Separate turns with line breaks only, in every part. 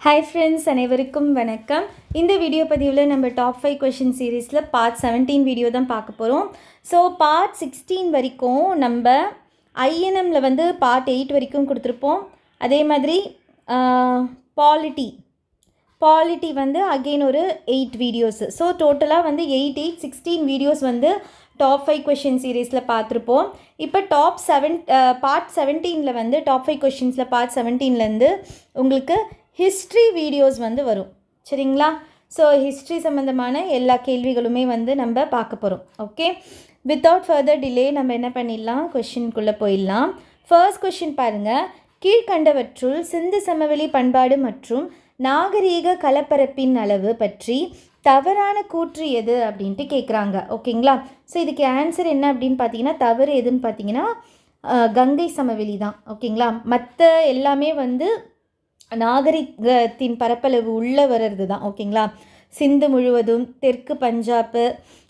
Hi friends அனைவருக்கும் வணக்கம். இந்த வீடியோ பதிவில் நம்ம டாப் ஃபைவ் கொஷின் சீரீஸில் பார்ட் செவன்டீன் வீடியோ தான் பார்க்க போகிறோம் ஸோ பார்ட் சிக்ஸ்டீன் வரைக்கும் நம்ம ஐஎன்எம்மில் வந்து பார்ட் எயிட் வரைக்கும் கொடுத்துருப்போம். அதே மாதிரி பாலிட்டி பாலிட்டி வந்து அகெயின் ஒரு எயிட் வீடியோஸ் ஸோ டோட்டலாக வந்து எயிட் எயிட் சிக்ஸ்டீன் வீடியோஸ் வந்து டாப் ஃபைவ் கொஷின் சீரீஸில் பார்த்துருப்போம். இப்போ டாப் செவன் பார்ட் செவன்டீனில் வந்து டாப் ஃபைவ் கொஷின்ஸில் பார்ட் செவன்டீன்லேருந்து உங்களுக்கு ஹிஸ்ட்ரி வீடியோஸ் வந்து வரும். சரிங்களா? ஸோ ஹிஸ்ட்ரி சம்மந்தமான எல்லா கேள்விகளுமே வந்து நம்ம பார்க்க போகிறோம் ஓகே வித்தவுட் ஃபர்தர் டிலே நம்ம என்ன பண்ணிடலாம்? கொஷின்குள்ளே போயிடலாம். ஃபர்ஸ்ட் கொஷின் பாருங்கள் கீழ்கண்டவற்றுள் சிந்து சமவெளி பண்பாடு மற்றும் நாகரீக கலப்பரப்பின் அளவு பற்றி தவறான கூற்று எது அப்படின்ட்டு கேட்குறாங்க ஓகேங்களா ஸோ இதுக்கு ஆன்சர் என்ன அப்படின்னு பார்த்தீங்கன்னா தவறு எதுன்னு பார்த்தீங்கன்னா கங்கை சமவெளி தான். ஓகேங்களா மற்ற எல்லாமே வந்து நாகரிகத்தின் பரப்பளவு உள்ளே வர்றது தான் ஓகேங்களா? சிந்து முழுவதும் தெற்கு பஞ்சாப்பு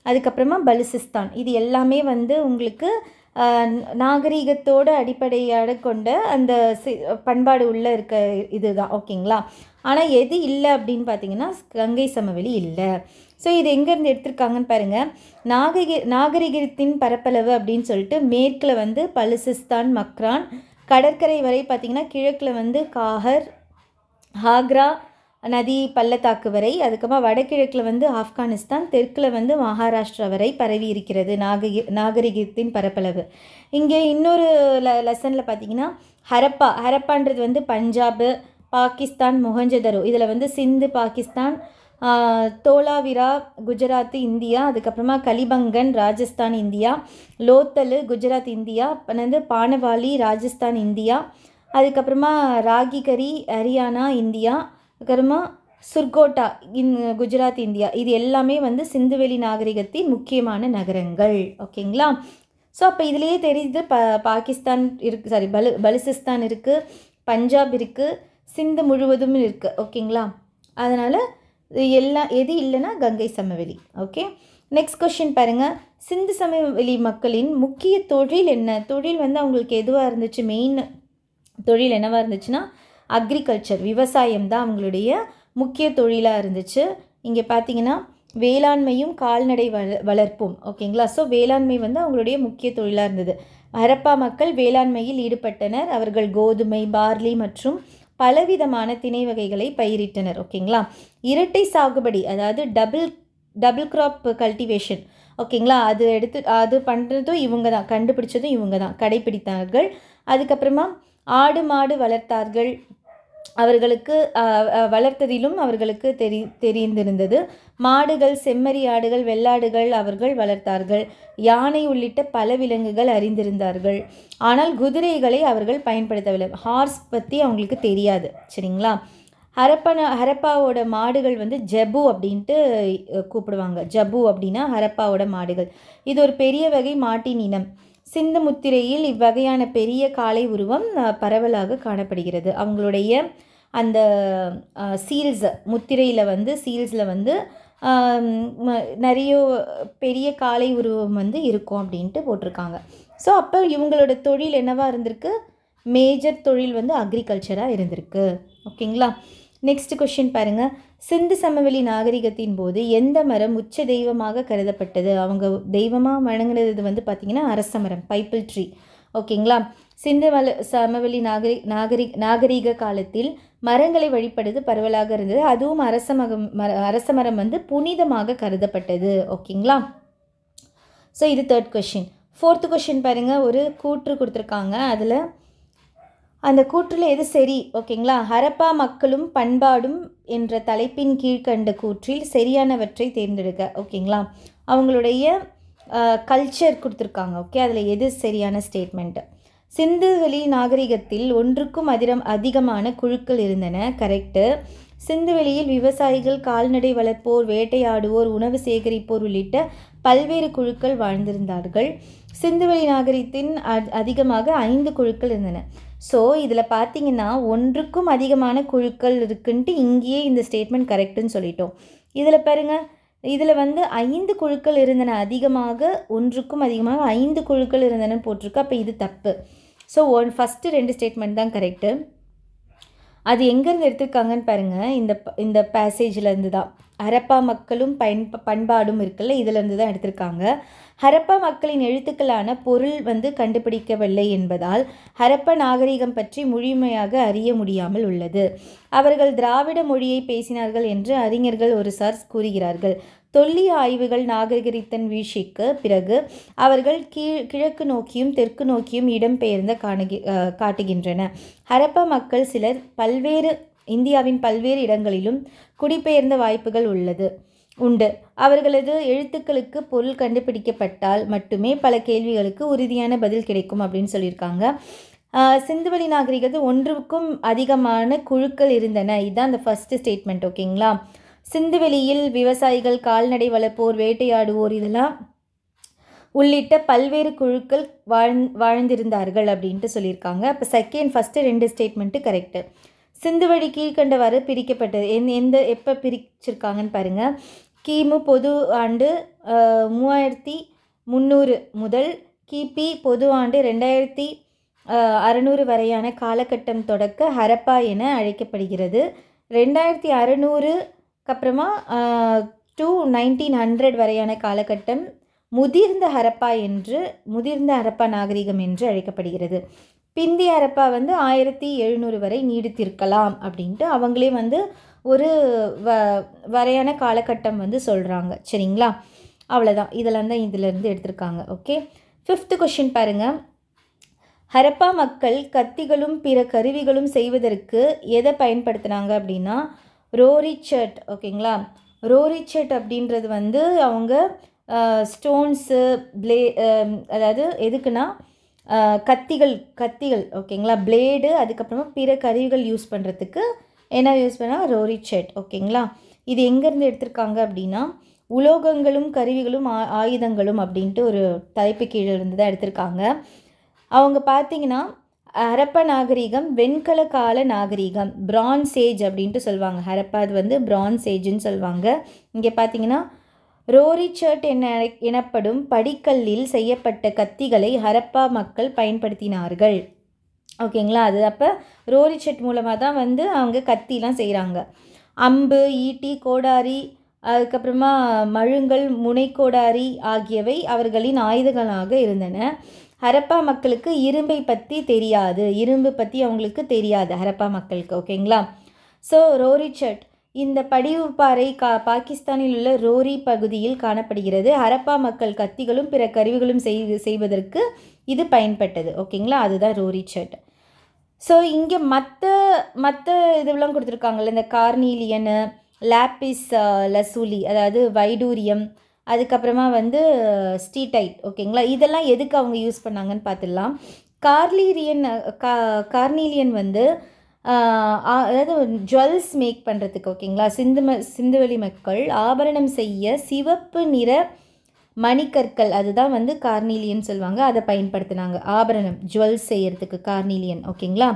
அதுக்கப்புறமா பலுசிஸ்தான். இது எல்லாமே வந்து உங்களுக்கு ஆஹ், நாகரிகத்தோட அடிப்படையாக கொண்ட அந்த சி பண்பாடு உள்ளே இருக்க இதுதான் ஓகேங்களா? ஆனால் எது இல்லை அப்படின்னு பார்த்தீங்கன்னா கங்கை சமவெளி இல்லை. ஸோ இது எங்கேருந்து எடுத்திருக்காங்கன்னு பாருங்கள் நாகரிக நாகரிகத்தின் பரப்பளவு அப்படின்னு சொல்லிட்டு மேற்கில் வந்து பலுசிஸ்தான் மக்ரான் கடற்கரை வரை பார்த்திங்கன்னா கிழக்கில் வந்து காகர் ஹாக்ரா நதி பள்ளத்தாக்கு வரை அதுக்கப்புறமா வடகிழக்கில் வந்து ஆப்கானிஸ்தான் தெற்கில் வந்து மகாராஷ்டிரா வரை பரவி இருக்கிறது நாகரி நாகரிகத்தின் பரப்பளவு. இங்கே இன்னொரு ல லெசனில் பார்த்தீங்கன்னா ஹரப்பா ஹரப்பான்றது வந்து பஞ்சாபு பாகிஸ்தான் முகஞ்சதரோ. இதில் வந்து சிந்து பாகிஸ்தான் தோலாவிரா குஜராத் இந்தியா அதுக்கப்புறமா கலிபங்கன் ராஜஸ்தான் இந்தியா லோத்தலு குஜராத் இந்தியா அப்புறம் வந்து பானவாலி ராஜஸ்தான் இந்தியா அதுக்கப்புறமா ராகிகரி ஹரியானா இந்தியா அதுக்கப்புறமா சுர்கோட்டா இன் குஜராத் இந்தியா. இது எல்லாமே வந்து சிந்துவெளி நாகரிகத்தின் முக்கியமான நகரங்கள். ஓகேங்களா? ஸோ அப்போ இதுலேயே தெரியுது ப பாகிஸ்தான் இருக்குது சாரி பலு பலுசிஸ்தான் இருக்குது பஞ்சாப் இருக்குது சிந்து முழுவதும் இருக்குது ஓகேங்களா? அதனால் எல்லாம் எது இல்லைன்னா கங்கை சமவெளி ஓகே? நெக்ஸ்ட் கொஷின் பாருங்கள் சிந்து சமவெளி மக்களின் முக்கிய தொழில் என்ன? தொழில் வந்து அவங்களுக்கு எதுவாக இருந்துச்சு? மெயின் தொழில் என்னவாக இருந்துச்சுன்னா அக்ரிகல்ச்சர் விவசாயம் தான் அவங்களுடைய முக்கிய தொழிலாக இருந்துச்சு. இங்கே பார்த்தீங்கன்னா வேளாண்மையும் கால்நடை வள வளர்ப்பும் ஓகேங்களா? ஸோ வேளாண்மை வந்து அவங்களுடைய முக்கிய தொழிலாக இருந்தது. ஹரப்பா மக்கள் வேளாண்மையில் ஈடுபட்டனர். அவர்கள் கோதுமை பார்லி மற்றும் பலவிதமான திணை வகைகளை பயிரிட்டனர் ஓகேங்களா? இரட்டை சாகுபடி அதாவது டபுள் டபுள் கிராப் கல்டிவேஷன் ஓகேங்களா? அது எடுத்து அது பண்ணுறதும் இவங்க தான் கண்டுபிடிச்சதும் இவங்க தான் கடைப்பிடித்தார்கள் அதுக்கப்புறமா ஆடு மாடு வளர்த்தார்கள். அவர்களுக்கு வளர்த்ததிலும் அவர்களுக்கு தெரி தெரிந்திருந்தது. மாடுகள் செம்மறி ஆடுகள் வெள்ளாடுகள் அவர்கள் வளர்த்தார்கள். யானை உள்ளிட்ட பல விலங்குகள் அறிந்திருந்தார்கள். ஆனால் குதிரைகளை அவர்கள் பயன்படுத்தவில்லை. ஹார்ஸ் பற்றி அவங்களுக்கு தெரியாது. சரிங்களா? ஹரப்பன ஹரப்பாவோட மாடுகள் வந்து ஜபு அப்படின்ட்டு கூப்பிடுவாங்க. ஜபு அப்படின்னா ஹரப்பாவோட மாடுகள். இது ஒரு பெரிய வகை மாட்டின் இனம். சிந்து முத்திரையில் இவ்வகையான பெரிய காளை உருவம் பரவலாக காணப்படுகிறது. அவங்களுடைய அந்த சீல்ஸ் முத்திரையில் வந்து சீல்ஸில் வந்து நிறைய பெரிய காளை உருவம் வந்து இருக்கும் அப்படின்ட்டு போட்டிருக்காங்க. ஸோ அப்போ இவங்களோட தொழில் என்னவாக இருந்திருக்கு? மேஜர் தொழில் வந்து அக்ரிகல்ச்சராக இருந்திருக்கு. ஓகேங்களா? நெக்ஸ்ட் கொஷின் பாருங்கள் சிந்து சமவெளி நாகரிகத்தின் போது எந்த மரம் உச்ச தெய்வமாக கருதப்பட்டது? அவங்க தெய்வமாக வணங்கினது வந்து பார்த்திங்கன்னா அரச மரம் பைப்பிள் ட்ரீ. ஓகேங்களா? சிந்து வல சமவெளி நாகரி நாகரி நாகரிக காலத்தில் மரங்களை வழிபடுவது பரவலாக இருந்தது. அதுவும் அரச மகம் மர அரச மரம் வந்து புனிதமாக கருதப்பட்டது. ஓகேங்களா? ஸோ இது தேர்ட் கொஷின் ஃபோர்த்து கொஷின் பாருங்கள் ஒரு கூற்று கொடுத்துருக்காங்க. அதில் அந்த கூற்றில் எது சரி? ஓகேங்களா? ஹரப்பா மக்களும் பண்பாடும் என்ற தலைப்பின் கீழ்கண்ட கூற்றில் சரியானவற்றை தேர்ந்தெடுக்க ஓகேங்களா? அவங்களுடைய கல்ச்சர் கொடுத்துருக்காங்க ஓகே? அதில் எது சரியான ஸ்டேட்மெண்ட்டு சிந்துவெளி நாகரிகத்தில் ஒன்றுக்கும் அதிரம் அதிகமான குழுக்கள் இருந்தன கரெக்டு சிந்துவெளியில் விவசாயிகள் கால்நடை வளர்ப்போர் வேட்டையாடுவோர் உணவு சேகரிப்போர் உள்ளிட்ட பல்வேறு குழுக்கள் வாழ்ந்திருந்தார்கள். சிந்துவெளி நாகரிகத்தின் அதிகமாக ஐந்து குழுக்கள் இருந்தன. ஸோ இதில் பார்த்தீங்கன்னா ஒன்றுக்கும் அதிகமான குழுக்கள் இருக்குன்ட்டு இங்கேயே இந்த ஸ்டேட்மெண்ட் கரெக்டுன்னு சொல்லிட்டோம். இதில் பாருங்கள் இதில் வந்து ஐந்து குழுக்கள் இருந்தன அதிகமாக ஒன்றுக்கும் அதிகமாக ஐந்து குழுக்கள் இருந்தன போட்டிருக்கு. அப்போ இது தப்பு. ஸோ ஒன் ஃபஸ்ட்டு ரெண்டு ஸ்டேட்மெண்ட் தான் கரெக்டு அது எங்கேருந்து எடுத்திருக்காங்கன்னு பாருங்கள் இந்த இந்த பேசேஜில் இருந்து தான். ஹரப்பா மக்களும் பயன் பண்பாடும் இருக்குல்ல இதிலிருந்து தான் எடுத்திருக்காங்க. ஹரப்பா மக்களின் எழுத்துக்களான பொருள் வந்து கண்டுபிடிக்கவில்லை என்பதால் ஹரப்பா நாகரிகம் பற்றி முழுமையாக அறிய முடியாமல் உள்ளது. அவர்கள் திராவிட மொழியை பேசினார்கள் என்று அறிஞர்கள் ஒரு சார் கூறுகிறார்கள். தொல்லிய ஆய்வுகள் நாகரிகரித்தன் வீழ்ச்சிக்கு பிறகு அவர்கள் கீழ் கிழக்கு நோக்கியும் தெற்கு நோக்கியும் இடம்பெயர்ந்த காணுகி காட்டுகின்றன. ஹரப்பா மக்கள் சிலர் பல்வேறு இந்தியாவின் பல்வேறு இடங்களிலும் குடிபெயர்ந்த வாய்ப்புகள் உள்ளது. உண்டு. அவர்களது எழுத்துக்களுக்கு பொருள் கண்டுபிடிக்கப்பட்டால் மட்டுமே பல கேள்விகளுக்கு உறுதியான பதில் கிடைக்கும் அப்படின்னு சொல்லியிருக்காங்க. சிந்துவெளி நாகரிகத்தில் ஒன்றுக்கும் அதிகமான குழுக்கள் இருந்தன. இதுதான் அந்த ஃபஸ்ட்டு ஸ்டேட்மெண்ட் ஓகேங்களா சிந்துவெளியில் விவசாயிகள் கால்நடை வளர்ப்போர் வேட்டையாடுவோர் இதெல்லாம் உள்ளிட்ட பல்வேறு குழுக்கள் வாழ் வாழ்ந்திருந்தார்கள் அப்படின்ட்டு சொல்லியிருக்காங்க. அப்போ செகண்ட் ஃபஸ்ட்டு ரெண்டு ஸ்டேட்மெண்ட்டு கரெக்டு சிந்துவழி கீழ்கண்டவாறு பிரிக்கப்பட்டது. எந் எந்த எப்போ பிரிச்சிருக்காங்கன்னு பாருங்கள் கிமு பொது ஆண்டு மூவாயிரத்தி முந்நூறு முதல் கிபி பொது ஆண்டு ரெண்டாயிரத்தி அறநூறு வரையான காலகட்டம் தொடக்க ஹரப்பா என அழைக்கப்படுகிறது. ரெண்டாயிரத்தி அறநூறுக்கு அப்புறமா டூ நைன்டீன் ஹண்ட்ரட் வரையான காலகட்டம் முதிர்ந்த ஹரப்பா என்று முதிர்ந்த ஹரப்பா நாகரிகம் என்று அழைக்கப்படுகிறது. பிந்தி ஹரப்பா வந்து ஆயிரத்தி எழுநூறு வரை நீடித்திருக்கலாம் அப்படின்ட்டு அவங்களே வந்து ஒரு வ வரையான காலகட்டம் வந்து சொல்கிறாங்க சரிங்களா? அவ்வளோதான் இதெல்லாம் தான் இதிலேருந்து எடுத்திருக்காங்க. ஓகே ஃபிஃப்த்து கொஷின் பாருங்கள் ஹரப்பா மக்கள் கத்திகளும் பிற கருவிகளும் செய்வதற்கு எதை பயன்படுத்தினாங்க அப்படின்னா ரோரிச்சர்ட் ஓகேங்களா ரோரிச்சர்ட் அப்படின்றது வந்து அவங்க ஸ்டோன்ஸு ப்ளே அதாவது எதுக்குன்னா கத்திகள் கத்திகள் ஓகேங்களா? பிளேடு அதுக்கப்புறமா பிற கருவிகள் யூஸ் பண்ணுறதுக்கு என்ன யூஸ் பண்ணால் ரோரி செட் ஓகேங்களா? இது எங்கேருந்து எடுத்திருக்காங்க அப்படின்னா உலோகங்களும் கருவிகளும் ஆ ஆயுதங்களும் அப்படின்ட்டு ஒரு தலைப்பு கீழே இருந்து தான் எடுத்திருக்காங்க. அவங்க பார்த்தீங்கன்னா ஹரப்பா நாகரிகம் வெண்கல கால நாகரிகம் பிரான்ஸ் ஏஜ் அப்படின்ட்டு சொல்லுவாங்க. ஹரப்பா அது வந்து பிரான்ஸ் ஏஜ்னு சொல்லுவாங்க. இங்கே பார்த்தீங்கன்னா ரோரிச்சர்ட் என எனப்படும் படிக்கல்லில் செய்யப்பட்ட கத்திகளை ஹரப்பா மக்கள் பயன்படுத்தினார்கள். ஓகேங்களா? அது அப்போ ரோரிச்சர்ட் மூலமாக தான் வந்து அவங்க கத்திலாம் செய்கிறாங்க அம்பு ஈட்டி கோடாரி அதுக்கப்புறமா மழுங்கல் முனைக்கோடாரி ஆகியவை அவர்களின் ஆயுதங்களாக இருந்தன. ஹரப்பா மக்களுக்கு இரும்பை பற்றி தெரியாது. இரும்பு பற்றி அவங்களுக்கு தெரியாது ஹரப்பா மக்களுக்கு. ஓகேங்களா? ஸோ ரோரிச்சர்ட் இந்த படிவுப்பாறை கா பாகிஸ்தானில் உள்ள ரோரி பகுதியில் காணப்படுகிறது. ஹரப்பா மக்கள் கத்திகளும் பிற கருவிகளும் செய் செய்வதற்கு இது பயன்பட்டது. ஓகேங்களா? அதுதான் ரோரி சர்ட். ஸோ இங்கே மற்ற மற்ற இதுவெல்லாம் கொடுத்துருக்காங்கல்ல? இந்த கார்னீலியனு லாப்பிஸ் லசூலி அதாவது வைடூரியம் அதுக்கப்புறமா வந்து ஸ்டீடைட். ஓகேங்களா? இதெல்லாம் எதுக்கு அவங்க யூஸ் பண்ணாங்கன்னு பார்த்துடலாம். கார்லீரியன் கா கார்னீலியன் வந்து அதாவது ஜுவல்ஸ் மேக் பண்ணுறதுக்கு ஓகேங்களா? சிந்து ம சிந்துவெளி மக்கள் ஆபரணம் செய்ய சிவப்பு நிற மணிக்கற்கள் அதுதான் வந்து கார்னீலியன் சொல்லுவாங்க அதை பயன்படுத்தினாங்க. ஆபரணம் ஜுவல்ஸ் செய்கிறதுக்கு கார்னீலியன் ஓகேங்களா?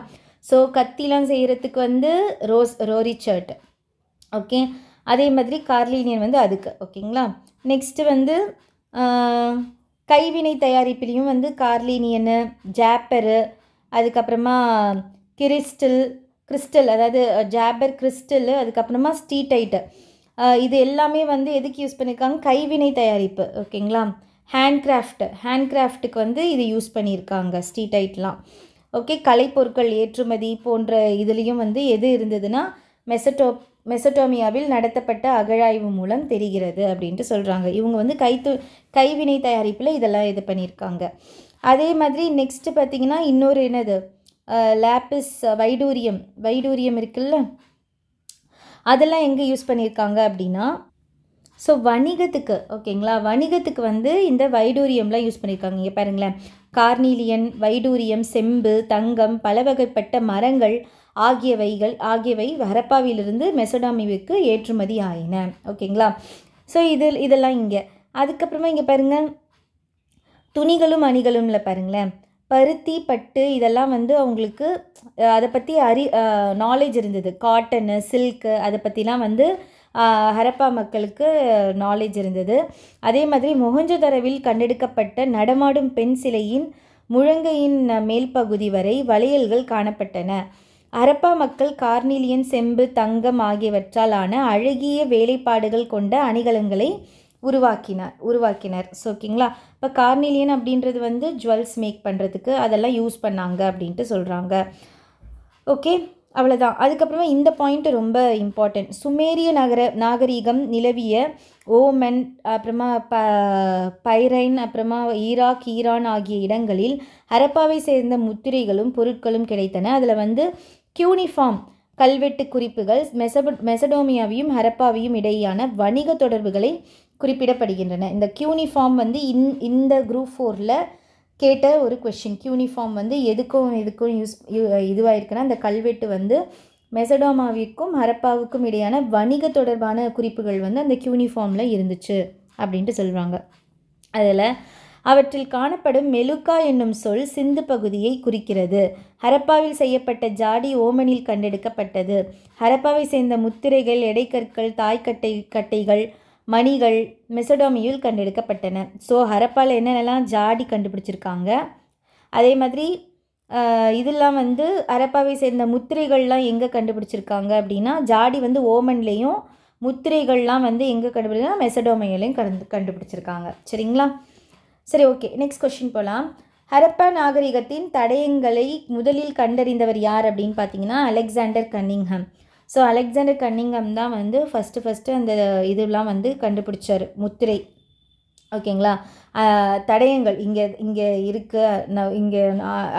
ஸோ கத்திலாம் செய்கிறதுக்கு வந்து ரோஸ் ரோரிச்சர்ட் ஓகே? அதே மாதிரி கார்லீனியன் வந்து அதுக்கு ஓகேங்களா? நெக்ஸ்ட்டு வந்து கைவினை தயாரிப்பிலையும் வந்து கார்லீனியனு ஜாப்பரு அதுக்கப்புறமா கிறிஸ்டல் கிறிஸ்டல் அதாவது ஜாபர் கிறிஸ்டல் அதுக்கப்புறமா ஸ்டீடைட்டு. இது எல்லாமே வந்து எதுக்கு யூஸ் பண்ணியிருக்காங்க கைவினை தயாரிப்பு ஓகேங்களா? ஹேண்ட்கிராஃப்ட் ஹேண்ட்கிராஃப்ட்டுக்கு வந்து இது யூஸ் பண்ணியிருக்காங்க ஸ்டீடைட்லாம். ஓகே கலைப்பொருட்கள் ஏற்றுமதி போன்ற இதுலேயும் வந்து எது இருந்ததுன்னா மெசட்டோ மெசட்டோமியாவில் நடத்தப்பட்ட அகழாய்வு மூலம் தெரிகிறது அப்படின்ட்டு சொல்கிறாங்க இவங்க வந்து கைத்து கைவினை தயாரிப்பில் இதெல்லாம் இது பண்ணியிருக்காங்க அதே மாதிரி நெக்ஸ்ட்டு பார்த்தீங்கன்னா இன்னொரு என்னது? லேப்பிஸ் வைடூரியம் வைடூரியம் இருக்குல்ல? அதெல்லாம் எங்கே யூஸ் பண்ணியிருக்காங்க அப்படின்னா ஸோ வணிகத்துக்கு ஓகேங்களா? வணிகத்துக்கு வந்து இந்த வைடூரியம்லாம் யூஸ் பண்ணியிருக்காங்க இங்கே பாருங்களேன். கார்னீலியன் வைடூரியம் செம்பு தங்கம் பல வகைப்பட்ட மரங்கள் ஆகியவைகள் ஆகியவை ஹரப்பாவிலிருந்து மெசடாமிவுக்கு ஏற்றுமதி ஆயின. ஓகேங்களா? ஸோ இது இதெல்லாம் இங்கே. அதுக்கப்புறமா இங்கே பாருங்கள் துணிகளும் அணிகளும்ல பாருங்களேன். பருத்தி பட்டு இதெல்லாம் வந்து அவங்களுக்கு அதை பற்றி அறி நாலேஜ் இருந்தது. காட்டனு சில்க்கு அதை பற்றிலாம் வந்து ஹரப்பா மக்களுக்கு நாலேஜ் இருந்தது. அதே மாதிரி மொஹஞ்சதரவில் கண்டெடுக்கப்பட்ட நடமாடும் பெண் சிலையின் முழங்கையின் மேல் பகுதி வரை வளையல்கள் காணப்பட்டன. ஹரப்பா மக்கள் கார்னிலியன் செம்பு தங்கம் ஆகியவற்றால் ஆன அழகிய வேலைப்பாடுகள் கொண்ட அணிகலன்களை உருவாக்கினார் உருவாக்கினர். ஸோ ஓகேங்களா? இப்போ கார்னிலியன் அப்படின்றது வந்து ஜுவல்ஸ் மேக் பண்ணுறதுக்கு அதெல்லாம் யூஸ் பண்ணாங்க அப்படின்ட்டு சொல்கிறாங்க ஓகே? அவ்வளோதான் அதுக்கப்புறமா இந்த பாயிண்ட் ரொம்ப இம்பார்ட்டன்ட் சுமேரிய நகர நாகரிகம் நிலவிய ஓமன் அப்புறமா ப பைரைன் அப்புறமா ஈராக் ஈரான் ஆகிய இடங்களில் ஹரப்பாவை சேர்ந்த முத்திரைகளும் பொருட்களும் கிடைத்தன. அதில் வந்து கியூனிஃபார்ம் கல்வெட்டு குறிப்புகள் மெசப மெசடோமியாவையும் ஹரப்பாவையும் இடையேயான வணிக தொடர்புகளை குறிப்பிடப்படுகின்றன. இந்த கியூனிஃபார்ம் வந்து இன் இந்த குரூப் ஃபோரில் கேட்ட ஒரு கொஷின் கியூனிஃபார்ம் வந்து எதுக்கும் எதுக்கும் யூஸ் இதுவாக இருக்குன்னா அந்த கல்வெட்டு வந்து மெசடோமாவிற்கும் ஹரப்பாவுக்கும் இடையான வணிக தொடர்பான குறிப்புகள் வந்து அந்த கியூனிஃபார்மில் இருந்துச்சு அப்படின்ட்டு சொல்கிறாங்க அதில் அவற்றில் காணப்படும் மெலுக்கா என்னும் சொல் சிந்து பகுதியை குறிக்கிறது. ஹரப்பாவில் செய்யப்பட்ட ஜாடி ஓமனில் கண்டெடுக்கப்பட்டது. ஹரப்பாவை சேர்ந்த முத்திரைகள் எடைக்கற்கள் தாய்க்கட்டை கட்டைகள் மணிகள் மெசடோமியில் கண்டெடுக்கப்பட்டன. ஸோ ஹரப்பாவில் என்னென்னலாம் ஜாடி கண்டுபிடிச்சிருக்காங்க? அதே மாதிரி இதெல்லாம் வந்து ஹரப்பாவை சேர்ந்த முத்திரைகள்லாம் எங்கே கண்டுபிடிச்சிருக்காங்க அப்படின்னா ஜாடி வந்து ஓமன்லேயும் முத்திரைகள்லாம் வந்து எங்கே கண்டுபிடிச்சிருக்காங்க? மெசடோமையிலையும் கண்டு கண்டுபிடிச்சிருக்காங்க. சரிங்களா? சரி ஓகே. நெக்ஸ்ட் கொஷின் போகலாம் ஹரப்பா நாகரிகத்தின் தடயங்களை முதலில் கண்டறிந்தவர் யார் அப்படின்னு பார்த்தீங்கன்னா Alexander Cunningham. So Alexander Cunningham தான் வந்து ஃபஸ்ட்டு ஃபஸ்ட்டு அந்த இதெல்லாம் வந்து கண்டுபிடிச்சார். முத்திரை. ஓகேங்களா தடயங்கள். இங்கே இங்கே இருக்க இங்கே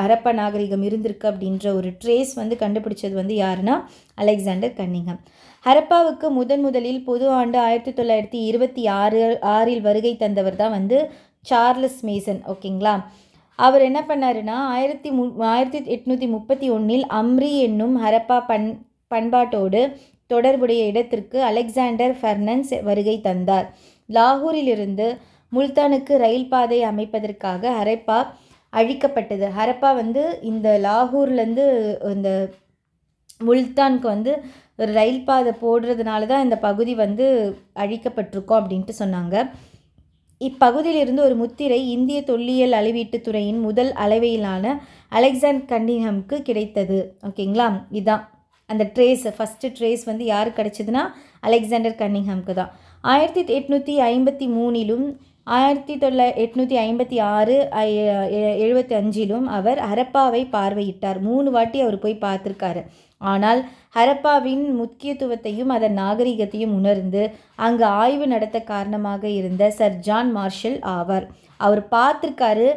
ஹரப்பா நாகரிகம் இருந்திருக்கு அப்படின்ற ஒரு ட்ரேஸ் வந்து கண்டுபிடிச்சது வந்து யாருன்னா அலெக்சாண்டர் கன்னிங்கம் ஹரப்பாவுக்கு முதன் முதலில் பொது ஆண்டு ஆயிரத்தி தொள்ளாயிரத்தி இருபத்தி ஆறு ஆறில் வருகை தந்தவர் தான் வந்து சார்லஸ் மேசன். ஓகேங்களா அவர் என்ன பண்ணாருன்னா ஆயிரத்தி மு ஆயிரத்தி எட்நூற்றி முப்பத்தி ஒன்றில் அம்ரி என்னும் ஹரப்பா பண் பண்பாட்டோடு தொடர்புடைய இடத்திற்கு அலெக்சாண்டர் ஃபெர்னன்ஸ் வருகை தந்தார். லாகூரிலிருந்து முல்தானுக்கு ரயில் பாதை அமைப்பதற்காக ஹரப்பா அழிக்கப்பட்டது. ஹரப்பா வந்து இந்த லாகூர்லேருந்து இந்த முல்தானுக்கு வந்து ரயில் பாதை போடுறதுனால தான் இந்த பகுதி வந்து அழிக்கப்பட்டிருக்கோம் அப்படின்ட்டு சொன்னாங்க. இப்பகுதியிலிருந்து ஒரு முத்திரை இந்திய தொல்லியல் அளவீட்டுத் துறையின் முதல் அளவையிலான அலெக்சாண்ட் கண்டிங்ஹம்க்கு கிடைத்தது. ஓகேங்களா? இதுதான் அந்த ட்ரேஸ் ஃபஸ்ட்டு ட்ரேஸ் வந்து யார் கிடச்சிதுன்னா அலெக்சாண்டர் கன்னிங்ஹம்க்கு தான். ஆயிரத்தி எட்நூற்றி ஐம்பத்தி மூணிலும் ஆயிரத்தி தொள்ளா எட்நூற்றி ஐம்பத்தி ஆறு எழுபத்தி அஞ்சிலும் அவர் ஹரப்பாவை பார்வையிட்டார். மூணு வாட்டி அவர் போய் பார்த்துருக்காரு. ஆனால் ஹரப்பாவின் முக்கியத்துவத்தையும் அதன் நாகரிகத்தையும் உணர்ந்து அங்கு ஆய்வு நடத்த காரணமாக இருந்த சர் ஜான் மார்ஷல் ஆவார். அவர் பார்த்துருக்காரு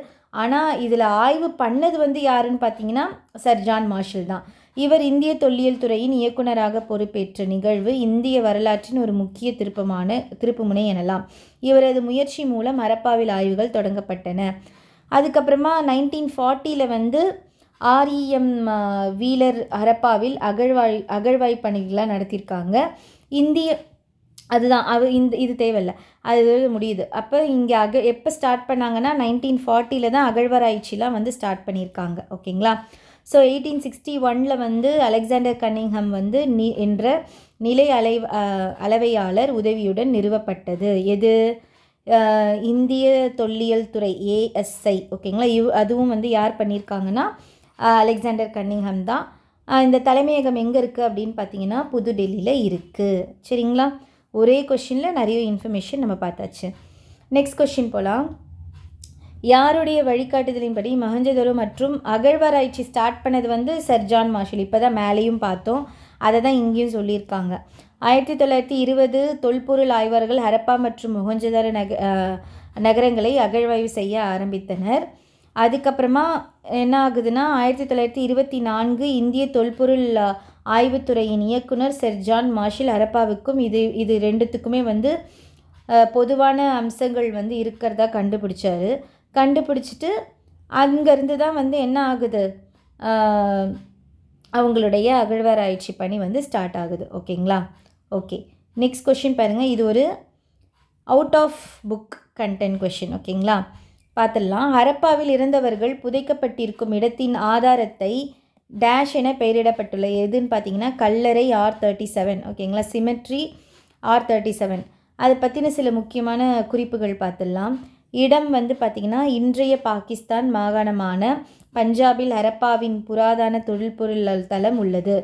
ஆனால் இதில் ஆய்வு பண்ணது வந்து யாருன்னு பார்த்தீங்கன்னா சர் ஜான் மார்ஷல் தான். இவர் இந்திய தொல்லியல் துறையின் இயக்குனராக பொறுப்பேற்ற நிகழ்வு இந்திய வரலாற்றின் ஒரு முக்கிய திருப்பமான திருப்புமுனை எனலாம். இவரது முயற்சி மூலம் ஹரப்பாவில் ஆய்வுகள் தொடங்கப்பட்டன. அதுக்கப்புறமா நைன்டீன் ஃபார்ட்டியில் வந்து ஆர்இஎம் வீலர் ஹரப்பாவில் அகழ்வாய் அகழ்வாய் பணிகள்லாம் நடத்தியிருக்காங்க. இந்திய அதுதான் அவ இந்த இது தேவையில்ல. அது முடியுது. அப்போ இங்கே அக எப்போ ஸ்டார்ட் பண்ணாங்கன்னா நைன்டீன் ஃபார்ட்டியில் தான் அகழ்வாராய்ச்சிலாம் வந்து ஸ்டார்ட் பண்ணியிருக்காங்க. ஓகேங்களா? ஸோ எயிட்டீன் சிக்ஸ்டி ஒனில் வந்து அலெக்சாண்டர் கன்னிங்ஹம் வந்து நி என்ற நிலை அலை அளவையாளர் உதவியுடன் நிறுவப்பட்டது. எது? இந்திய தொல்லியல் துறை ஏஎஸ்ஐ ஓகேங்களா இவ் அதுவும் வந்து யார் பண்ணியிருக்காங்கன்னா அலெக்சாண்டர் கன்னிங்ஹம் தான். இந்த தலைமையகம் எங்கே இருக்குது அப்படின்னு பார்த்தீங்கன்னா புதுடெல்லியில் இருக்குது சரிங்களா? ஒரே கொஷினில் நிறைய இன்ஃபர்மேஷன் நம்ம பார்த்தாச்சு. நெக்ஸ்ட் கொஷின் போகலாம் யாருடைய வழிகாட்டுதலின்படி மகஞ்சதொரு மற்றும் அகழ்வாராய்ச்சி ஸ்டார்ட் பண்ணது வந்து சர் ஜான் மார்ஷல் இப்போ தான் மேலேயும் பார்த்தோம். அதை தான் இங்கேயும் சொல்லியிருக்காங்க. ஆயிரத்தி தொள்ளாயிரத்தி இருபது தொல்பொருள் ஆய்வாளர்கள் ஹரப்பா மற்றும் முகஞ்சதார நக நகரங்களை அகழ்வாய்வு செய்ய ஆரம்பித்தனர். அதுக்கப்புறமா என்ன ஆகுதுன்னா ஆயிரத்தி தொள்ளாயிரத்தி இருபத்தி நான்கு இந்திய தொல்பொருள் ஆய்வுத்துறையின் இயக்குனர் சர் ஜான் மார்ஷல் ஹரப்பாவுக்கும் இது இது ரெண்டுத்துக்குமே வந்து பொதுவான அம்சங்கள் வந்து இருக்கிறதா கண்டுபிடிச்சாரு. கண்டுபிடிச்சிட்டு அங்கேருந்து தான் வந்து என்ன ஆகுது? அவங்களுடைய அகழ்வாராய்ச்சி பணி வந்து ஸ்டார்ட் ஆகுது. ஓகேங்களா? ஓகே. நெக்ஸ்ட் கொஷின் பாருங்கள் இது ஒரு out of book content question ஓகேங்களா? பார்த்துடலாம் ஹரப்பாவில் இருந்தவர்கள் புதைக்கப்பட்டிருக்கும் இடத்தின் ஆதாரத்தை டேஷ் என பெயரிடப்பட்டுள்ள எதுன்னு பார்த்தீங்கன்னா கல்லறை ஆர் தேர்ட்டி செவன் ஓகேங்களா? சிமெட்ரி ஆர் தேர்ட்டி செவன் அதை பற்றின சில முக்கியமான குறிப்புகள் பார்த்துடலாம் இடம் வந்து பார்த்திங்கன்னா இன்றைய பாகிஸ்தான் மாகாணமான பஞ்சாபில் ஹரப்பாவின் புராதன தொழில்பொருள் தளம் உள்ளது.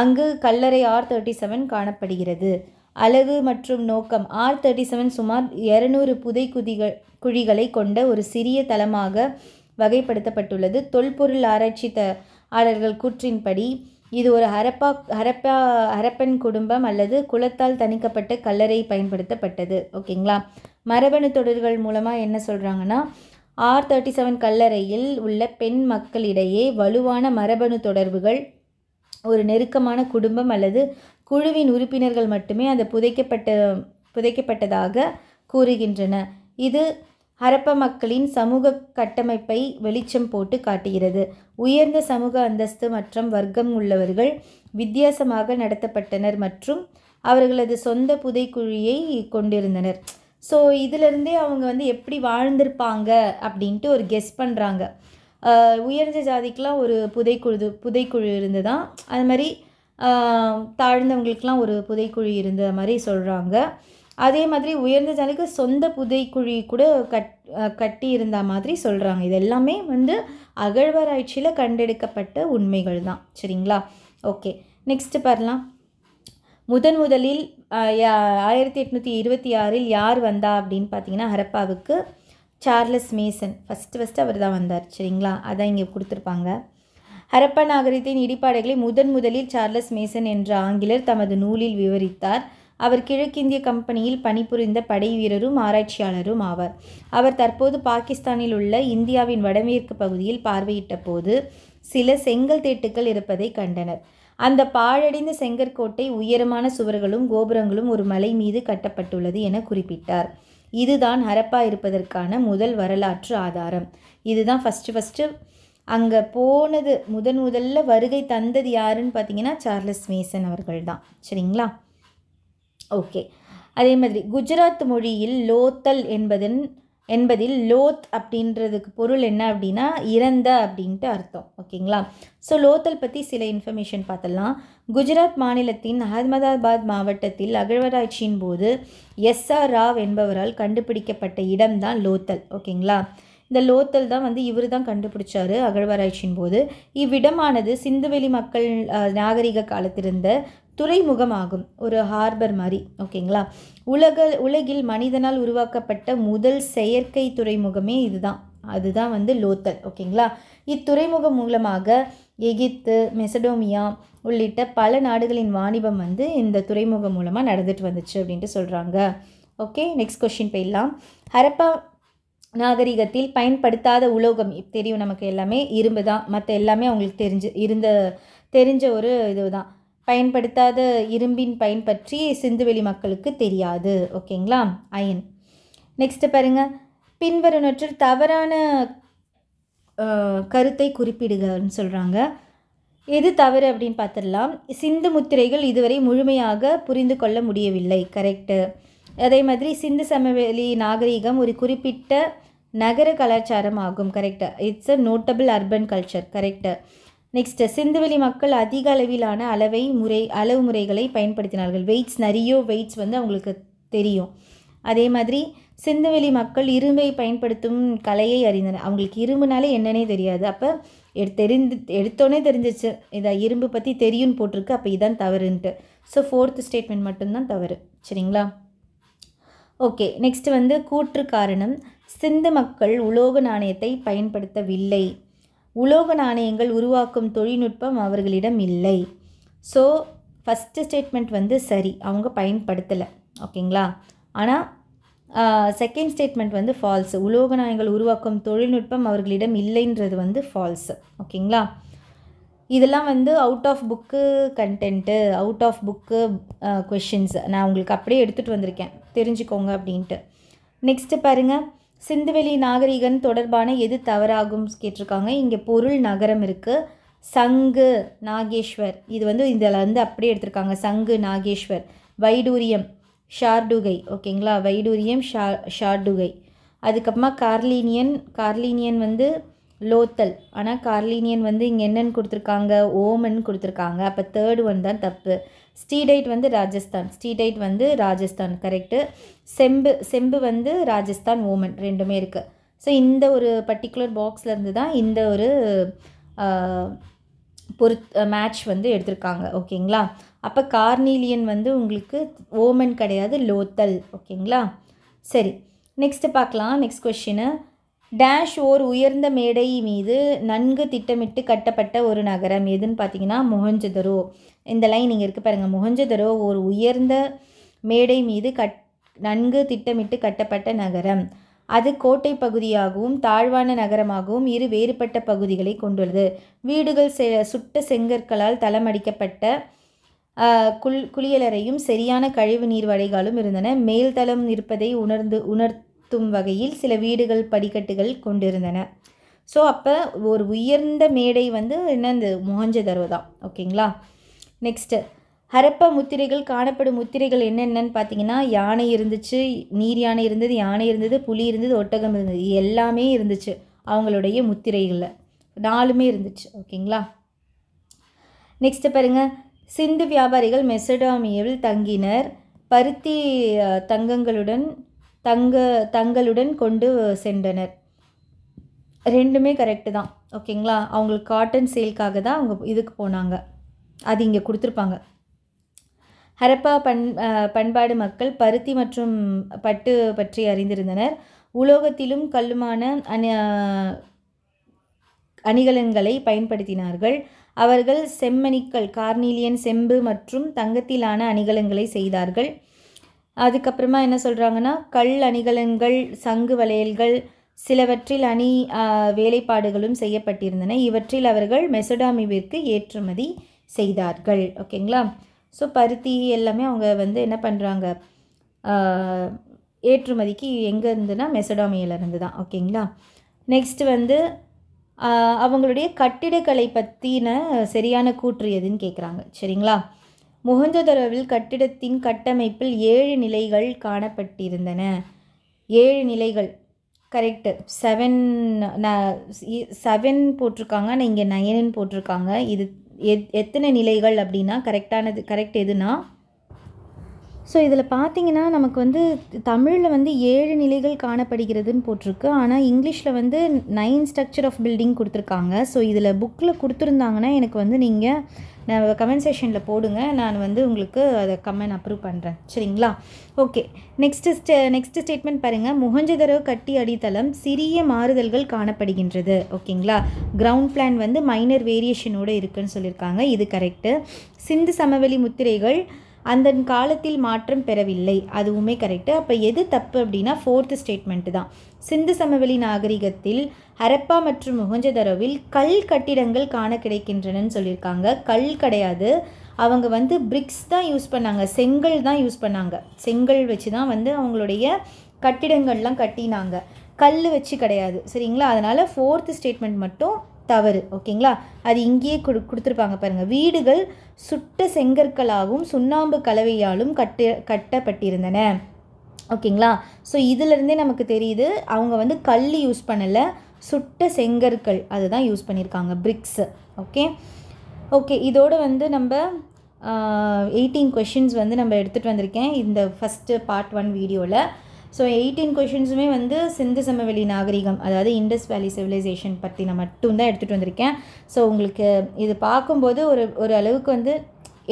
அங்கு கல்லறை ஆர் தேர்ட்டி செவன் காணப்படுகிறது. அளவு மற்றும் நோக்கம் ஆர் தேர்ட்டி செவன் சுமார் இரநூறு புதை குதிகள் குழிகளை கொண்ட ஒரு சிறிய தளமாக வகைப்படுத்தப்பட்டுள்ளது. தொல்பொருள் ஆராய்ச்சி த ஆளர்கள் கூற்றின்படி இது ஒரு ஹரப்பா ஹரப்பா ஹரப்பன் குடும்பம் அல்லது குலத்தால் தணிக்கப்பட்ட கல்லறை பயன்படுத்தப்பட்டது. ஓகேங்களா? மரபணு தொடர்கள் மூலமாக என்ன சொல்கிறாங்கன்னா ஆர் தேர்ட்டி செவன் கல்லறையில் உள்ள பெண் மக்களிடையே வலுவான மரபணு தொடர்புகள் ஒரு நெருக்கமான குடும்பம் அல்லது குழுவின் உறுப்பினர்கள் மட்டுமே அந்த புதைக்கப்பட்ட புதைக்கப்பட்டதாக கூறுகின்றன. இது ஹரப்ப மக்களின் சமூக கட்டமைப்பை வெளிச்சம் போட்டு காட்டுகிறது. உயர்ந்த சமூக அந்தஸ்து மற்றும் வர்க்கம் உள்ளவர்கள் வித்தியாசமாக நடத்தப்பட்டனர் மற்றும் அவர்களது சொந்த புதைக்குழியை கொண்டிருந்தனர். ஸோ இதிலிருந்தே அவங்க வந்து எப்படி வாழ்ந்திருப்பாங்க அப்படின்ட்டு ஒரு கெஸ் பண்ணுறாங்க உயர்ந்த ஜாதிக்கெலாம் ஒரு புதைக்குழு புதைக்குழு இருந்ததான் அது மாதிரி தாழ்ந்தவங்களுக்கெலாம் ஒரு புதைக்குழி இருந்த மாதிரி சொல்கிறாங்க அதே மாதிரி உயர்ந்த ஜாதிக்கு சொந்த புதைக்குழி கூட கட் கட்டி இருந்த மாதிரி சொல்கிறாங்க இது எல்லாமே வந்து அகழ்வாராய்ச்சியில் கண்டெடுக்கப்பட்ட உண்மைகள் தான் சரிங்களா? ஓகே நெக்ஸ்ட்டு பாரலாம். முதன் முதலில் ஆயிரத்தி எட்நூற்றி இருபத்தி ஆறில் யார் வந்தா அப்படின்னு பார்த்தீங்கன்னா ஹரப்பாவுக்கு சார்லஸ் மேசன். ஃபஸ்ட்டு ஃபஸ்ட்டு அவர் தான் வந்தார் சரிங்களா? அதான் இங்கே கொடுத்துருப்பாங்க. ஹரப்பா நாகரிகத்தின் இடிபாடுகளை முதன் முதலில் சார்லஸ் மேசன் என்ற ஆங்கிலர் தமது நூலில் விவரித்தார். அவர் கிழக்கிந்திய கம்பெனியில் பணிபுரிந்த படை வீரரும் ஆராய்ச்சியாளரும் ஆவார். அவர் தற்போது பாகிஸ்தானில் உள்ள இந்தியாவின் வடமேற்கு பகுதியில் பார்வையிட்ட போது சில செங்கல் தேட்டுக்கள் இருப்பதை கண்டனர். அந்த பாழடைந்த செங்கற்கோட்டை உயரமான சுவர்களும் கோபுரங்களும் ஒரு மலை மீது கட்டப்பட்டுள்ளது என குறிப்பிட்டார். இதுதான் ஹரப்பா இருப்பதற்கான முதல் வரலாற்று ஆதாரம். இதுதான் ஃபஸ்ட்டு ஃபஸ்ட்டு அங்கே போனது முதன் முதல்ல வருகை தந்தது யாருன்னு பார்த்தீங்கன்னா சார்லஸ் மேசன் அவர்கள் தான். சரிங்களா? ஓகே. அதே மாதிரி குஜராத் மொழியில் லோத்தல் என்பதன் என்பதில் லோத் அப்படின்றதுக்கு பொருள் என்ன அப்படின்னா இறந்த அப்படின்ட்டு அர்த்தம் ஓகேங்களா? ஸோ லோத்தல் பற்றி சில இன்ஃபர்மேஷன் பார்த்தலாம் குஜராத் மாநிலத்தின் அகமதாபாத் மாவட்டத்தில் அகழ்வராய்ச்சியின் போது எஸ் ஆர் ராவ் என்பவரால் கண்டுபிடிக்கப்பட்ட இடம்தான் லோத்தல் ஓகேங்களா? இந்த லோத்தல் தான் வந்து இவர் தான் கண்டுபிடிச்சாரு அகழ்வாராய்ச்சியின் போது. இவ்விடமானது சிந்துவெளி மக்கள் நாகரிக காலத்திருந்த துறைமுகமாகும். ஒரு ஹார்பர் மாதிரி ஓகேங்களா உலக உலகில் மனிதனால் உருவாக்கப்பட்ட முதல் செயற்கை துறைமுகமே இதுதான். அதுதான் வந்து லோத்தல் ஓகேங்களா இத்துறைமுகம் மூலமாக எகிப்து மெசடோமியா உள்ளிட்ட பல நாடுகளின் வாணிபம் வந்து இந்த துறைமுகம் மூலமாக நடந்துட்டு வந்துச்சு அப்படின்ட்டு சொல்கிறாங்க ஓகே நெக்ஸ்ட் கொஷின் போயிடலாம். ஹரப்பா நாகரிகத்தில் பயன்படுத்தாத உலோகம் தெரியும் நமக்கு எல்லாமே இரும்பு தான் மற்ற எல்லாமே அவங்களுக்கு தெரிஞ்சு இருந்த தெரிஞ்ச ஒரு இதுதான். பயன்படுத்தாத இரும்பின் பயன் பற்றி சிந்துவெளி மக்களுக்கு தெரியாது. ஓகேங்களா? அயன். நெக்ஸ்ட்டு பாருங்கள் பின்வருவனற்றில் தவறான கருத்தை குறிப்பிடுகன்னு சொல்கிறாங்க எது தவறு அப்படின்னு பார்த்துடலாம். சிந்து முத்திரைகள் இதுவரை முழுமையாக புரிந்து கொள்ள முடியவில்லை. கரெக்டு அதே மாதிரி சிந்து சமவெளி நாகரிகம் ஒரு குறிப்பிட்ட நகர கலாச்சாரம் ஆகும். Correct it's a notable urban culture correct next சிந்துவெளி மக்கள் அதிக அளவிலான அளவை முறை அளவு முறைகளை பயன்படுத்தினார்கள். வெயிட்ஸ் நிறைய வெயிட்ஸ் வந்து அவங்களுக்கு தெரியும். அதே மாதிரி சிந்துவெளி மக்கள் இரும்பை பயன்படுத்தும் கலையை அறிந்தனர். அவங்களுக்கு இரும்புனாலே என்னன்னே தெரியாது. அப்போ எடு தெரிந்து எடுத்தோன்னே தெரிஞ்சிச்சு இதை இரும்பு பற்றி தெரியும்னு போட்டிருக்கு. அப்போ இதான் தவறுன்ட்டு. ஸோ ஃபோர்த் ஸ்டேட்மெண்ட் மட்டும்தான் தவறு. சரிங்களா? ஓகே நெக்ஸ்ட் வந்து கூற்று காரணம். சிந்து மக்கள் உலோக நாணயத்தை பயன்படுத்தவில்லை. உலோக நாணயங்கள் உருவாக்கும் தொழில்நுட்பம் அவர்களிடம் இல்லை. ஸோ ஃபஸ்ட்டு ஸ்டேட்மெண்ட் வந்து சரி அவங்க பயன்படுத்தலை. ஓகேங்களா? ஆனால் செகண்ட் ஸ்டேட்மெண்ட் வந்து ஃபால்ஸு உலோக நாணயங்கள் உருவாக்கும் தொழில்நுட்பம் அவர்களிடம் இல்லைன்றது வந்து ஃபால்ஸு ஓகேங்களா? இதெல்லாம் வந்து out of book content out of book questions நான் உங்களுக்கு அப்படியே எடுத்துகிட்டு வந்திருக்கேன். தெரிஞ்சுக்கோங்க அப்படின்ட்டு. நெக்ஸ்ட்டு பாருங்கள் சிந்துவெளி நாகரிகன் தொடர்பான எது தவறாகும் கேட்டிருக்காங்க. இங்கே பொருள் நகரம் இருக்குது சங்கு நாகேஸ்வர். இது வந்து இதில் வந்து அப்படியே எடுத்திருக்காங்க. சங்கு நாகேஸ்வர். வைடூரியம் ஷார்டுகை. ஓகேங்களா? வைடூரியம் ஷா ஷார்டுகை. அதுக்கப்புறமா கார்லீனியன் கார்லீனியன் வந்து லோத்தல். ஆனால் கார்லீனியன் வந்து இங்கே என்னன்னு கொடுத்துருக்காங்க? ஓமன் கொடுத்துருக்காங்க. அப்போ தேர்ட் ஒன் தான் தப்பு. ஸ்டீடைட் வந்து ராஜஸ்தான். ஸ்டீடைட் வந்து ராஜஸ்தான் கரெக்டு செம்பு செம்பு வந்து ராஜஸ்தான் ஓமன் ரெண்டுமே இருக்குது ஸோ இந்த ஒரு பர்டிகுலர் பாக்ஸ்லேருந்து தான் இந்த ஒரு பொருத் மேட்ச் வந்து எடுத்திருக்காங்க. ஓகேங்களா? அப்போ கார்னீலியன் வந்து உங்களுக்கு ஓமன் கிடையாது லோத்தல். ஓகேங்களா? சரி. நெக்ஸ்ட்டு பார்க்கலாம். நெக்ஸ்ட் கொஷினு டேஷ் ஓர் உயர்ந்த மேடை மீது நன்கு திட்டமிட்டு கட்டப்பட்ட ஒரு நகரம். எதுன்னு பார்த்தீங்கன்னா மொஹஞ்சதரோ இந்த லைன் இங்கே இருக்குது பாருங்கள் மொஹஞ்சதரோ ஒரு உயர்ந்த மேடை மீது கட் நன்கு திட்டமிட்டு கட்டப்பட்ட நகரம். அது கோட்டை பகுதியாகவும் தாழ்வான நகரமாகவும் இரு வேறுபட்ட பகுதிகளை கொண்டுள்ளது. வீடுகள் செ சுட்ட செங்கற்களால் தளமடிக்கப்பட்ட குள் குளியலறையும் சரியான கழிவு நீர் வடைகாலும் இருந்தன. மேல்தளம் இருப்பதை உணர்ந்து தும் வகையில் சில வீடுகள் படிக்கட்டுகள் கொண்டிருந்தன. ஸோ அப்போ ஒரு உயர்ந்த மேடை வந்து என்ன இந்த மொஹஞ்சதரோ தான். ஓகேங்களா? நெக்ஸ்ட்டு ஹரப்பா முத்திரைகள் காணப்படும் முத்திரைகள் என்னென்னன்னு பார்த்தீங்கன்னா யானை இருந்துச்சு நீர் யானை இருந்தது யானை இருந்தது புலி இருந்தது ஒட்டகம் இருந்தது. எல்லாமே இருந்துச்சு அவங்களுடைய முத்திரைகளில். நாலுமே இருந்துச்சு. ஓகேங்களா? நெக்ஸ்ட்டு பாருங்கள் சிந்து வியாபாரிகள் மெசடாமியாவில் தங்கினர். பருத்தி தங்கங்களுடன் தங்க தங்களுடன் கொண்டு சென்றனர். ரெண்டுமே கரெக்டு தான். ஓகேங்களா அவங்களுக்கு காட்டன் சேல்க்காக தான் அவங்க இதுக்கு போனாங்க. அது இங்கே கொடுத்துருப்பாங்க. ஹரப்பா பண் பண்பாடு மக்கள் பருத்தி மற்றும் பட்டு பற்றி அறிந்திருந்தனர். உலோகத்திலும் கல்லுமான அணி அணிகலன்களை பயன்படுத்தினார்கள். அவர்கள் செம்மணிக்கள் கார்னீலியன் செம்பு மற்றும் தங்கத்திலான அணிகலன்களை செய்தார்கள். அதுக்கப்புறமா என்ன சொல்கிறாங்கன்னா கல் அணிகலன்கள் சங்கு வளையல்கள் சிலவற்றில் அணி வேலைப்பாடுகளும் செய்யப்பட்டிருந்தன. இவற்றில் அவர்கள் மெசடாமிவிற்கு ஏற்றுமதி செய்தார்கள். ஓகேங்களா? ஸோ பருத்தி எல்லாமே அவங்க வந்து என்ன பண்ணுறாங்க ஏற்றுமதிக்கு எங்கே இருந்துன்னா மெசடாமியிலேருந்து தான். ஓகேங்களா? நெக்ஸ்ட் வந்து அவங்களுடைய கட்டிடக்கலை பற்றின சரியான கூற்று எதுன்னு கேட்குறாங்க சரிங்களா? முகஞ்சதரவில் கட்டிடத்தின் கட்டமைப்பில் ஏழு நிலைகள் காணப்பட்டிருந்தன. ஏழு நிலைகள். கரெக்டு. செவன் செவன் போட்டிருக்காங்க. ஆனால் இங்கே நயன் போட்டிருக்காங்க. இது எத் எத்தனை நிலைகள் அப்படின்னா கரெக்டானது கரெக்ட் எதுனா? ஸோ இதில் பார்த்தீங்கன்னா நமக்கு வந்து தமிழில் வந்து ஏழு நிலைகள் காணப்படுகிறதுன்னு போட்டிருக்கு. ஆனால் இங்கிலீஷில் வந்து நைன் ஸ்ட்ரக்சர் ஆஃப் பில்டிங் கொடுத்துருக்காங்க. ஸோ இதில் புக்கில் கொடுத்துருந்தாங்கன்னா எனக்கு வந்து நீங்கள் நான் கமெண்ட் செஷனில் போடுங்க. நான் வந்து உங்களுக்கு அதை கமெண்ட் அப்ரூவ் பண்ணுறேன் சரிங்களா? Okay next stay next statement பாருங்கள் முகஞ்சதரோ கட்டி அடித்தளம் சிறிய மாறுதல்கள் காணப்படுகின்றது. ஓகேங்களா கிரவுண்ட் பிளான் வந்து மைனர் வேரியேஷனோடு இருக்குதுன்னு சொல்லியிருக்காங்க. இது கரெக்டு சிந்து சமவெளி முத்திரைகள் அந்த காலத்தில் மாற்றம் பெறவில்லை. அதுவுமே கரெக்டு. அப்போ எது தப்பு அப்படின்னா ஃபோர்த்து ஸ்டேட்மெண்ட்டு தான். சிந்து சமவெளி நாகரிகத்தில் ஹரப்பா மற்றும் முகஞ்சதரோவில் கல் கட்டிடங்கள் காண கிடைக்கின்றனன்னு சொல்லியிருக்காங்க. கல் கிடையாது. அவங்க வந்து பிரிக்ஸ் தான் யூஸ் பண்ணாங்க. செங்கல் தான் யூஸ் பண்ணாங்க. செங்கல் வச்சு தான் வந்து அவங்களுடைய கட்டிடங்கள்லாம் கட்டினாங்க. கல் வச்சு கிடையாது. சரிங்களா? அதனால் ஃபோர்த்து ஸ்டேட்மெண்ட் மட்டும் தவறு ஓகேங்களா? அது இங்கேயே கொடு கொடுத்துருப்பாங்க பாருங்கள் வீடுகள் சுட்ட செங்கற்களாகவும் சுண்ணாம்பு கலவையாலும் கட்டு கட்டப்பட்டிருந்தன. ஓகேங்களா? ஸோ இதிலிருந்தே நமக்கு தெரியுது அவங்க வந்து கல் யூஸ் பண்ணலை சுட்ட செங்கற்கள் அதுதான் யூஸ் பண்ணியிருக்காங்க பிரிக்ஸு ஓகே? ஓகே இதோடு வந்து நம்ம எயிட்டீன் கொஷின்ஸ் வந்து நம்ம எடுத்துகிட்டு வந்திருக்கேன் இந்த ஃபஸ்ட்டு பார்ட் ஒன் வீடியோவில் ஸோ எயிட்டீன் கொஷின்ஸுமே வந்து சிந்து சமவெளி நாகரிகம் அதாவது இண்டஸ் வேலி சிவிலைசேஷன் பற்றி நான் மட்டும்தான் எடுத்துகிட்டு வந்திருக்கேன். ஸோ உங்களுக்கு இது பார்க்கும்போது ஒரு ஒரு அளவுக்கு வந்து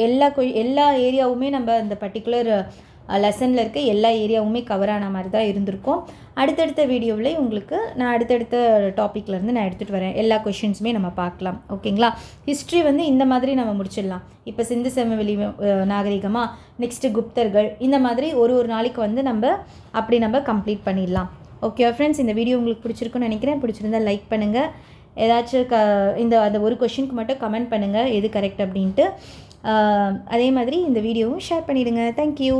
எல்லா கொ எல்லா ஏரியாவுமே நம்ம அந்த பர்டிகுலர் லெசனில் இருக்க எல்லா ஏரியாவுமே கவர் ஆன மாதிரி தான் இருந்திருக்கும். அடுத்தடுத்த வீடியோவில் உங்களுக்கு நான் அடுத்தடுத்த டாப்பிக்லேருந்து நான் எடுத்துகிட்டு வரேன். எல்லா கொஷின்ஸுமே நம்ம பார்க்கலாம். ஓகேங்களா ஹிஸ்ட்ரி வந்து இந்த மாதிரி நம்ம முடிச்சிடலாம். இப்போ சிந்து செமவெளி நாகரிகமாக நெக்ஸ்ட்டு குப்தர்கள் இந்த மாதிரி ஒரு ஒரு நாளைக்கு வந்து நம்ம அப்படி நம்ம கம்ப்ளீட் பண்ணிடலாம். ஓகே ஃப்ரெண்ட்ஸ் இந்த வீடியோ உங்களுக்கு பிடிச்சிருக்குன்னு நினைக்கிறேன். பிடிச்சிருந்தா லைக் பண்ணுங்கள் ஏதாச்சும் க இந்த அந்த ஒரு கொஷினுக்கு மட்டும் கமெண்ட் பண்ணுங்கள் எது கரெக்ட் அப்படின்ட்டு. அதே மாதிரி இந்த வீடியோவும் ஷேர் பண்ணிவிடுங்க தேங்க்யூ